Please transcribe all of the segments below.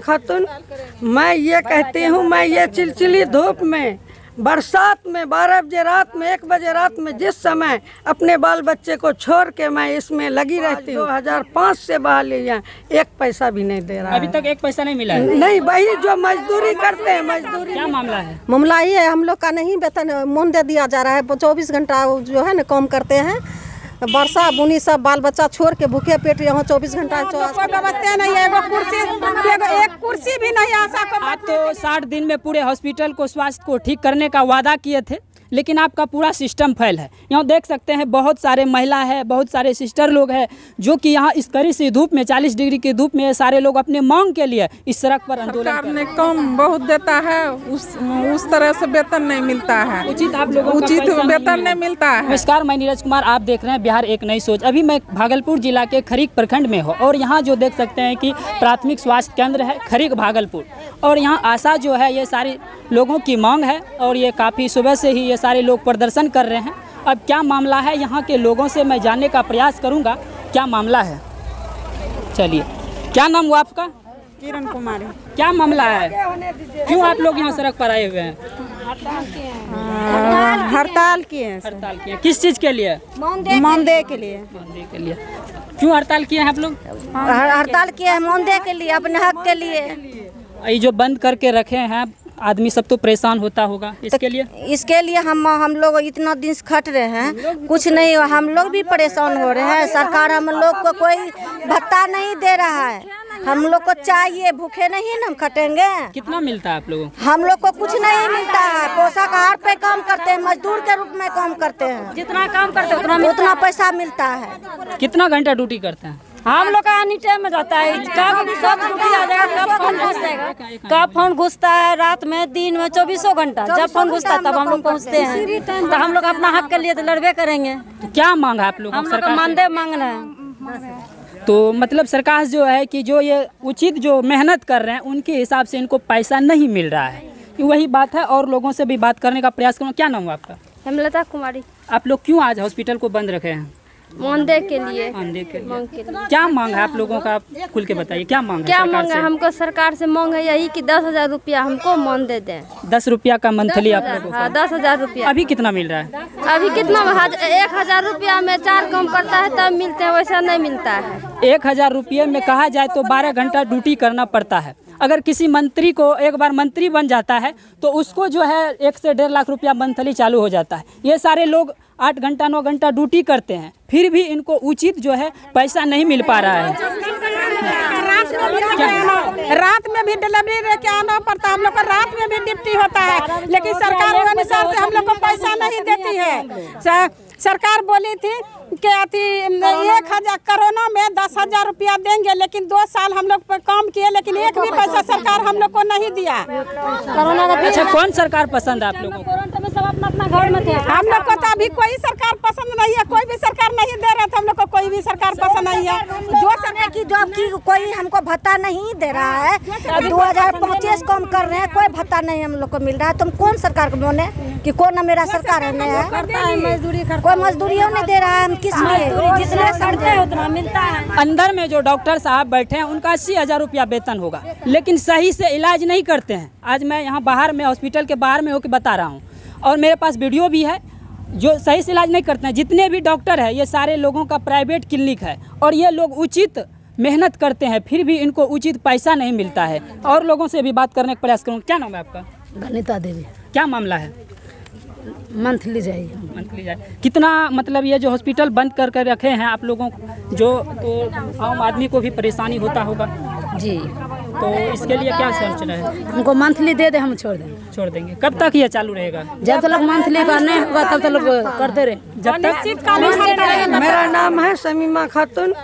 खातून मैं ये कहती हूँ मैं ये चिलचिली धूप में बरसात में बारह बजे रात में एक बजे रात में जिस समय अपने बाल बच्चे को छोड़ के मैं इसमें लगी रहती हूँ हज़ार पाँच से बहाल लिया एक पैसा भी नहीं दे रहा अभी तक एक पैसा नहीं मिला है? नहीं वही जो मजदूरी करते हैं मजदूरी क्या मामला है? मामला ये है हम लोग का नहीं वेतन मोन दे दिया जा रहा है चौबीस घंटा जो है ना काम करते हैं। वर्षा बुनी सब बाल बच्चा छोड़ के भूखे पेट यहाँ चौबीस घंटा कोई व्यवस्था नहीं है एगो कुर्सी एगो एक कुर्सी भी नहीं आशा को तो साठ दिन में पूरे हॉस्पिटल को स्वास्थ्य को ठीक करने का वादा किए थे। लेकिन आपका पूरा सिस्टम फैल है। यहाँ देख सकते हैं बहुत सारे महिला है बहुत सारे सिस्टर लोग हैं जो कि यहाँ इस कड़ी सी धूप में 40 डिग्री की धूप में सारे लोग अपने मांग के लिए इस सड़क पर आंदोलन ने कम बहुत देता है उस उस तरह से वेतन नहीं मिलता है। उचित आप लोगों उचित वेतन नहीं मिलता है। नमस्कार मैं नीरज कुमार आप देख रहे हैं बिहार एक नई सोच। अभी मैं भागलपुर जिला के खरीक प्रखंड में हूँ और यहाँ जो देख सकते हैं कि प्राथमिक स्वास्थ्य केंद्र है खरीक भागलपुर। और यहाँ आशा जो है ये सारी लोगों की मांग है और ये काफ़ी सुबह से ही ये सारे लोग प्रदर्शन कर रहे हैं। अब क्या मामला है? यहाँ के लोगों से मैं जानने का प्रयास करूँगा। क्या मामला है? चलिए। क्या नाम हुआ आपका? किरण कुमारी। क्या मामला है? क्यों आप लोग यहाँ सड़क पर आए हुए हैं? हड़ताल किए हैं। हड़ताल किए किस चीज़ के लिए? मानदेय के लिए। मानदेय के लिए। क्यों हड़ताल किए हैं आप लोग? हड़ताल किए हैं मोन के लिए अपने हक के लिए। ये जो बंद करके रखे हैं आदमी सब तो परेशान होता होगा। इसके लिए? इसके लिए हम हम लोग इतना दिन से खट रहे हैं। कुछ नहीं हम लोग भी परेशान हो रहे हैं। सरकार हम लोग को कोई भत्ता नहीं दे रहा है। हम लोग को चाहिए। भूखे नहीं ना हम खटेंगे। कितना मिलता है आप लोगों हम लोग को कुछ नहीं मिलता है। पोषक आहार पे काम करते हैं मजदूर के रूप में काम करते हैं। जितना काम करते हैं उतना उतना पैसा मिलता है। कितना घंटा ड्यूटी करते हैं? हम लोग का एनी टाइम में रहता है। कब भी सब ड्यूटी आ जाएगा कब फ़ोन घुस जाएगा कब फ़ोन घुसता है रात में दिन में चौबीसों घंटा। जब फ़ोन घुसता है तब हम लोग पहुँचते हैं। तो हम लोग अपना हक के लिए तो लड़बे करेंगे। तो क्या मांग है आप लोगों हम लोग का सरकार से? मानदेय मांग रहे हैं। तो मतलब सरकार जो है कि जो ये उचित जो मेहनत कर रहे हैं उनके हिसाब से इनको पैसा नहीं मिल रहा है। वही बात है और लोगों से भी बात करने का प्रयास करूँ क्या नाम हुआ आपका? हेमलता कुमारी। आप लोग क्यों आज हॉस्पिटल को बंद रखे हैं? मानदेय के लिए। के लिए। मांग के लिए। क्या मांग है आप लोगों का? खुल के बताइए क्या मांग है क्या सरकार मांग है? हमको सरकार से मांग है यही कि दस हज़ार रुपया हमको मानदेय दें। दस रुपया का मंथली आप लोगों हाँ दस हज़ार रुपया। अभी कितना मिल रहा है? अभी कितना हज- एक हज़ार रुपया में चार काम करता है तब मिलते हैं वैसा नहीं मिलता है। एक हज़ार रुपये में कहा जाए तो बारह घंटा ड्यूटी करना पड़ता है। अगर किसी मंत्री को एक बार मंत्री बन जाता है तो उसको जो है एक से डेढ़ लाख रुपया मंथली चालू हो जाता है। ये सारे लोग आठ घंटा, नौ घंटा ड्यूटी करते हैं। फिर भी इनको उचित जो है पैसा नहीं मिल पा रहा है। रात में भी डिलीवरी लेके आना पड़ता है। हम लोग को रात में भी ड्यूटी होता है। लेकिन सरकार के अनुसार से हम लोग को पैसा नहीं देती है। सरकार बोली थी कि अति एक हज़ार करोना में दस हज़ार रुपया देंगे लेकिन दो साल हम लोग काम किए लेकिन एक भी पैसा सरकार हम लोग को नहीं दिया। कोरोना का अच्छा कौन सरकार पसंद है आप लोगों को? सब अपना अपना घर में थे। हम लोग को तो अभी कोई सरकार पसंद नहीं है कोई भी सरकार नहीं दे रहा था हम लोग को कोई भी सरकार पसंद नहीं है। जो सरकार की जॉब की कोई हमको भत्ता नहीं दे रहा है दो हज़ार पच्चीस कम कर रहे हैं कोई भत्ता नहीं हम लोग को मिल रहा है। तुम कौन सरकार को बोले कि कौन मेरा सरकार है? नया मजदूरी कोई मजदूरियों नहीं दे रहा है हम किस लिए? जिसने करते हैं उतना मिलता है। अंदर में जो डॉक्टर साहब बैठे हैं उनका अस्सी हज़ार रुपया वेतन होगा। लेकिन सही से इलाज नहीं करते हैं। आज मैं यहाँ बाहर में हॉस्पिटल के बाहर में होकर बता रहा हूँ। और मेरे पास वीडियो भी है जो सही से इलाज नहीं करते हैं। जितने भी डॉक्टर है ये सारे लोगों का प्राइवेट क्लिनिक है। और ये लोग उचित मेहनत करते हैं फिर भी इनको उचित पैसा नहीं मिलता है। और लोगों से भी बात करने का प्रयास करूँ क्या नाम है आपका? गणिता देवी। क्या मामला है? मंथली जाइए। मंथली जाए। कितना मतलब ये जो हॉस्पिटल बंद कर कर रखे हैं आप लोगों को जो तो आम आदमी को भी परेशानी होता होगा? जी। तो इसके लिए क्या सोच रहे? हैं हमको मंथली दे दे हम छोड़ देंगे। छोड़ देंगे। कब तक ये चालू रहेगा? जब तक मंथली का नहीं होगा तब तक करते रहे। जब तक मेरा नाम है शमीमा खातून।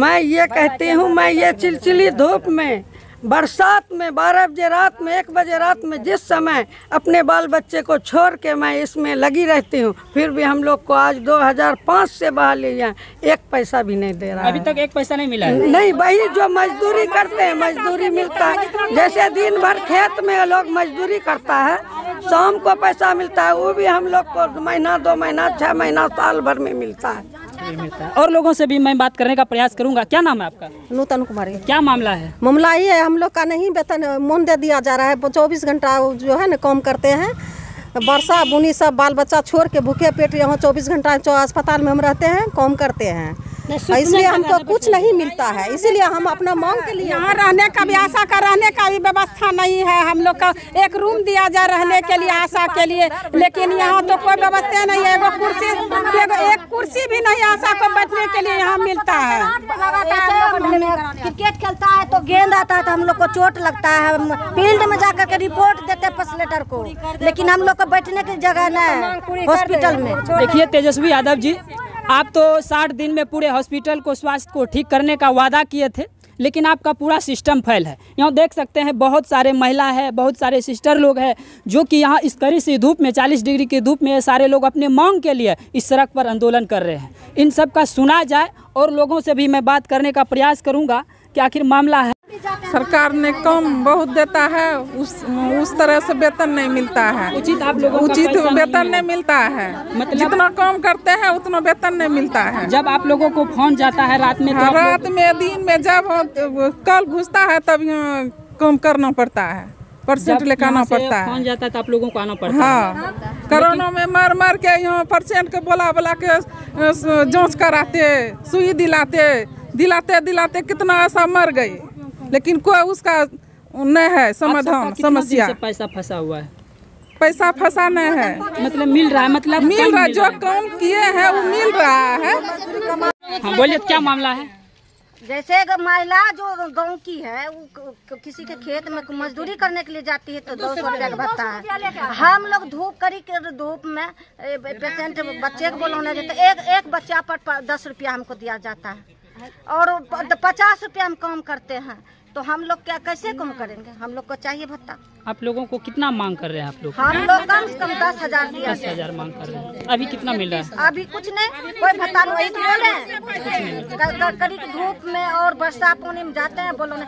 मैं ये कहती हूँ मैं ये चिलचिली धूप में बरसात में बारह बजे रात में एक बजे रात में जिस समय अपने बाल बच्चे को छोड़ के मैं इसमें लगी रहती हूँ फिर भी हम लोग को आज 2005 से बाहर ले जाए एक पैसा भी नहीं दे रहा अभी तक एक पैसा नहीं मिला है? नहीं वही जो मजदूरी करते हैं मजदूरी मिलता है। जैसे दिन भर खेत में लोग मजदूरी करता है शाम को पैसा मिलता है वो भी हम लोग को महीना दो महीना छः महीना साल भर में मिलता है। मिलता है और लोगों से भी मैं बात करने का प्रयास करूँगा। क्या नाम है आपका? नूतन कुमारी। क्या मामला है? मामला ये है हम लोग का नहीं वेतन मोन दे दिया जा रहा है। चौबीस घंटा जो है ना काम करते हैं। वर्षा बुनी सब बाल बच्चा छोड़ के भूखे पेट यहाँ चौबीस घंटा अस्पताल में हम रहते हैं काम करते हैं। इसलिए हमको कुछ नहीं मिलता है इसीलिए हम अपना मांग के लिए यहाँ रहने का भी आशा का रहने का भी व्यवस्था नहीं है। हम लोग का एक रूम दिया जाए रहने के लिए आशा के लिए। लेकिन यहाँ तो कोई व्यवस्था नहीं है एगो कुर्सी एगो एक कुर्सी भी नहीं आशा को बैठने के लिए यहाँ मिलता है। क्रिकेट खेलता है तो गेंद आता है तो हम लोग को चोट लगता है। फ़ील्ड में जाकर के रिपोर्ट देते फसलेटर को। लेकिन हम लोग को बैठने की जगह नहीं हॉस्पिटल में। देखिए तेजस्वी यादव जी आप तो 60 दिन में पूरे हॉस्पिटल को स्वास्थ्य को ठीक करने का वादा किए थे, लेकिन आपका पूरा सिस्टम फैल है। यहाँ देख सकते हैं, बहुत सारे महिला है, बहुत सारे सिस्टर लोग हैं, जो कि यहाँ इस कड़ी सी धूप में 40 डिग्री की धूप में सारे लोग अपने मांग के लिए इस सड़क पर आंदोलन कर रहे हैं। इन सब का सुना जाए और लोगों से भी मैं बात करने का प्रयास करूँगा कि आखिर मामला है? सरकार ने कम बहुत देता है उस उस तरह से वेतन नहीं मिलता है। उचित आप लोगों उचित वेतन नहीं मिलता है। मतलब- जितना काम करते हैं उतना वेतन नहीं मिलता है। जब आप लोगों को फ़ोन जाता है रात में तो रात में दिन में जब कल घुसता है तब यहाँ काम करना पड़ता है। परसेंट लेकर आना पड़ता फ़ोन है जाता है तो आप लोगों को आना पड़ता हाँ। है। कोरोना में मार मार के यहाँ परसेंट के बोला बोला के जाँच कराते सुई दिलाते। दिलाते दिलाते कितना ऐसा मर गई। लेकिन कोई उसका नहीं है समाधान समस्या। पैसा फंसा हुआ है? पैसा फंसा नहीं है। मतलब मिल रहा है मतलब मिल रहा जो काम किए हैं वो मिल रहा है। हाँ बोलिए क्या मामला है? जैसे महिला जो गाँव की है वो किसी के खेत में मजदूरी करने के लिए जाती है तो दो सौ रुपया का भत्ता है। हम लोग धूप करी के धूप में पेशेंट बच्चे को बोलना जाता एक एक बच्चा पर दस रुपया हमको दिया जाता है। और पचास रुपया हम काम करते हैं। तो हम लोग क्या, कैसे काम करेंगे? हम लोग को चाहिए भत्ता? आप लोगों को कितना मांग कर रहे हैं आप लोग? हम लोग कम से कम दस हज़ार दस हज़ार मांग कर रहे हैं। अभी कितना मिल रहा है? अभी कुछ नहीं कोई भत्ता नहीं वही तो बोले क- क- कड़ी की धूप में और वर्षा पानी में जाते हैं बोलो ना।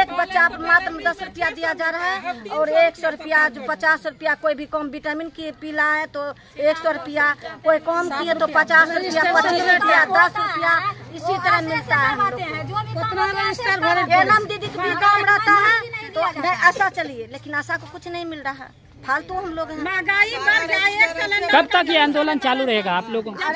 एक बच्चा मात्र दस रुपया दिया जा रहा है और एक सौ रुपया जो पचास रुपया कोई भी कम विटामिन की पीला है तो एक सौ रुपया कोई कम किए तो पचास रुपया पच्चीस रुपया दस रुपया इसी तरह मिलता है। हम लोग दीदी का भी काम रहता है। तो नहीं आशा चलिए लेकिन आशा को कुछ नहीं मिल रहा। है फालतू हम लोग हैं। महँगाई बढ़ गई कब तक ये आंदोलन चालू रहेगा आप लोगों का?